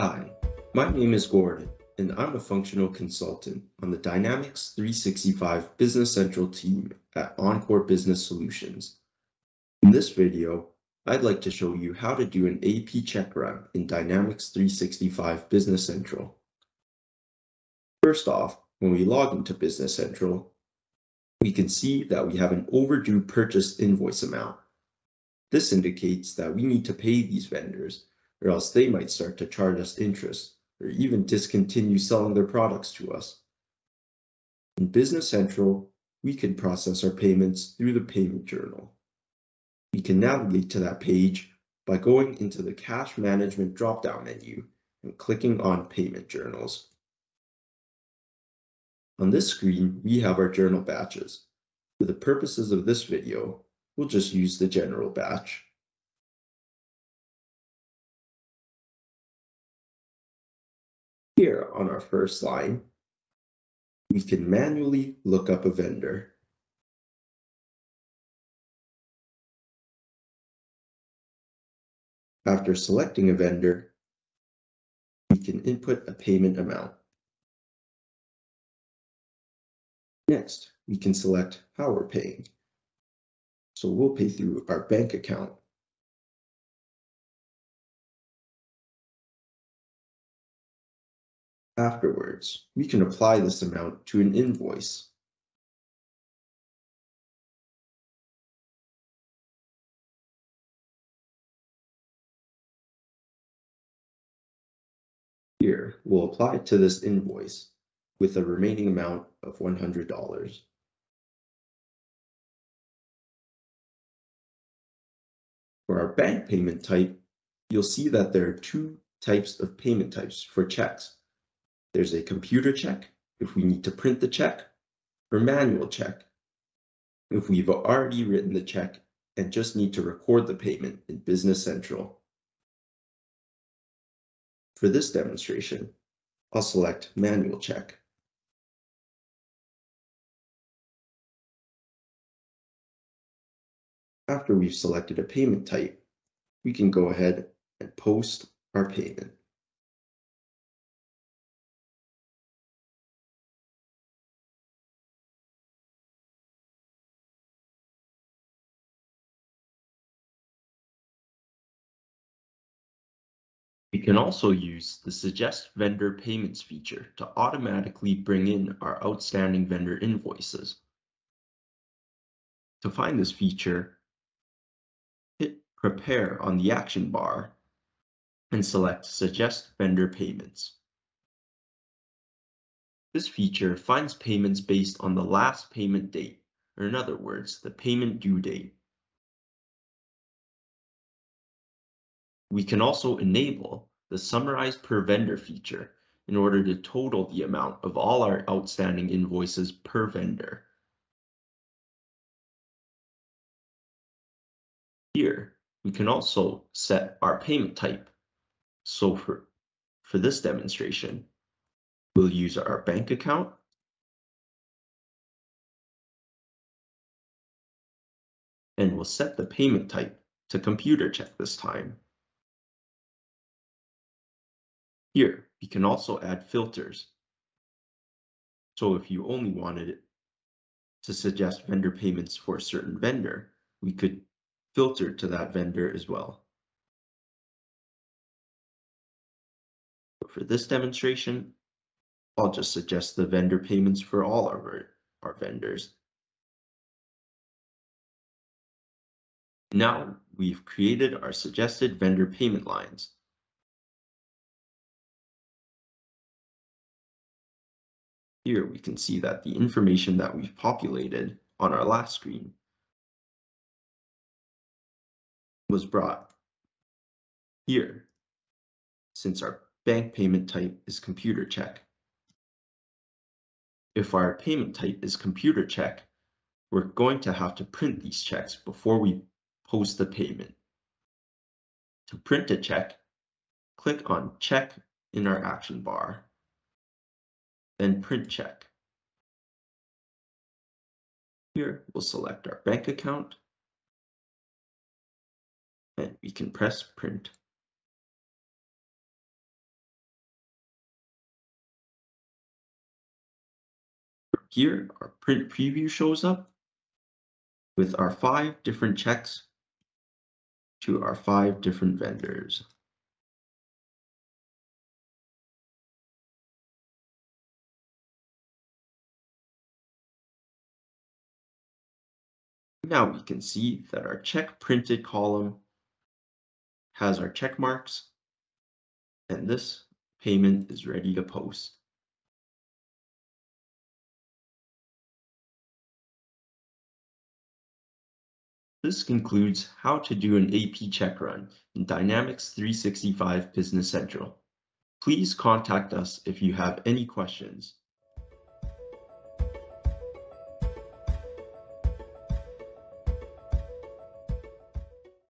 Hi, my name is Gordon, and I'm a functional consultant on the Dynamics 365 Business Central team at Encore Business Solutions. In this video, I'd like to show you how to do an AP check run in Dynamics 365 Business Central. First off, when we log into Business Central, we can see that we have an overdue purchase invoice amount. This indicates that we need to pay these vendors or else they might start to charge us interest or even discontinue selling their products to us. In Business Central, we can process our payments through the payment journal. We can navigate to that page by going into the cash management drop-down menu and clicking on payment journals. On this screen, we have our journal batches. For the purposes of this video, we'll just use the general batch. Here on our first line, we can manually look up a vendor. After selecting a vendor, we can input a payment amount. Next, we can select how we're paying. So we'll pay through our bank account. Afterwards, we can apply this amount to an invoice. Here, we'll apply it to this invoice with a remaining amount of $100. For our bank payment type, you'll see that there are two types of payment types for checks. There's a computer check if we need to print the check, or manual check if we've already written the check and just need to record the payment in Business Central. For this demonstration, I'll select manual check. After we've selected a payment type, we can go ahead and post our payment. We can also use the Suggest Vendor Payments feature to automatically bring in our outstanding vendor invoices. To find this feature, hit Prepare on the action bar and select Suggest Vendor Payments. This feature finds payments based on the last payment date, or in other words, the payment due date. We can also enable the Summarize per vendor feature in order to total the amount of all our outstanding invoices per vendor. Here, we can also set our payment type. So for, for this demonstration, we'll use our bank account and we'll set the payment type to computer check this time. Here, we can also add filters. So if you only wanted to suggest vendor payments for a certain vendor, we could filter to that vendor as well. For this demonstration, I'll just suggest the vendor payments for all our, our vendors. Now we've created our suggested vendor payment lines. Here we can see that the information that we've populated on our last screen was brought here since our bank payment type is computer check. If our payment type is computer check, we're going to have to print these checks before we post the payment. To print a check, click on check in our action bar then print check. Here, we'll select our bank account and we can press print. Here, our print preview shows up with our five different checks to our five different vendors. Now we can see that our check printed column has our check marks and this payment is ready to post. This concludes how to do an AP check run in Dynamics 365 Business Central. Please contact us if you have any questions.